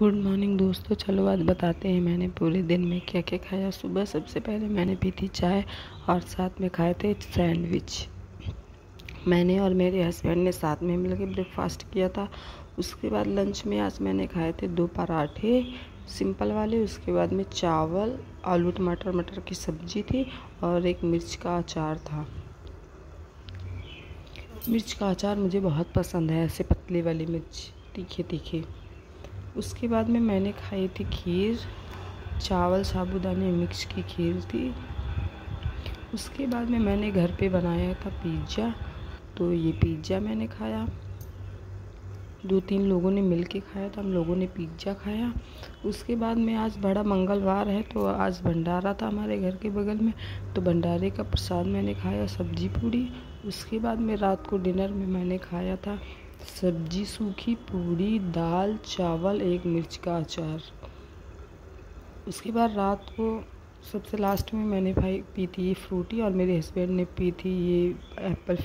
Good morning दोस्तों, चलो आज बताते हैं मैंने पूरे दिन में क्या क्या खाया। सुबह सबसे पहले मैंने पी थी चाय और साथ में खाए थे सैंडविच। मैंने और मेरे हस्बैंड ने साथ में मिलकर ब्रेकफास्ट किया था। उसके बाद लंच में आज मैंने खाए थे दो पराठे, सिंपल वाले। उसके बाद में चावल, आलू टमाटर, मटर की सब्ज़ी थी और एक मिर्च का अचार था। मिर्च का अचार मुझे बहुत पसंद है, ऐसे पतली वाली मिर्च तीखे तीखे उसके बाद में मैंने खाई थी खीर, चावल साबुदाने मिक्स की खीर थी। उसके बाद में मैंने घर पे बनाया था पिज़्ज़ा तो ये पिज़्ज़ा मैंने खाया। दो तीन लोगों ने मिल के खाया था, हम लोगों ने पिज़्ज़ा खाया। उसके बाद में आज बड़ा मंगलवार है तो आज भंडारा था हमारे घर के बगल में तो भंडारे का प्रसाद मैंने खाया, सब्ज़ी पूड़ी। उसके बाद में रात को डिनर में मैंने खाया था सब्ज़ी सूखी पूड़ी, दाल, चावल, एक मिर्च का अचार। उसके बाद रात को सबसे लास्ट में मैंने भाई पी थी ये फ्रूटी और मेरे हस्बैंड ने पी थी ये एप्पल